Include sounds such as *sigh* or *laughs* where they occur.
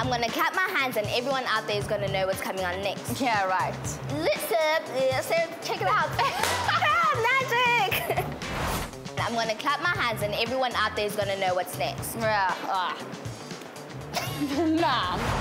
I'm gonna clap my hands and everyone out there is gonna know what's coming on next. Yeah, right. Listen, uh, check it out. *laughs* Magic! *laughs* I'm gonna clap my hands and everyone out there is gonna know what's next. Yeah. Ah. *laughs* nah.